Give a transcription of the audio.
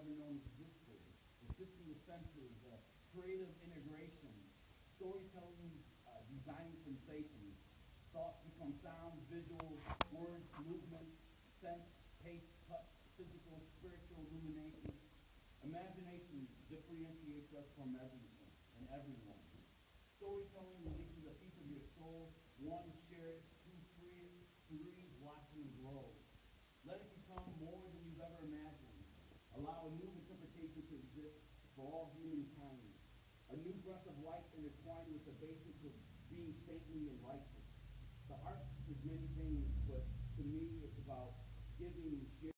ever known existed. The senses, uh, creative integration, storytelling, uh, designing sensations. Thoughts become sounds, visual, words, movements, sense, taste, touch, physical, spiritual illumination. Imagination differentiates us from everything A new breath of life intertwined with the basics of being saintly and righteous.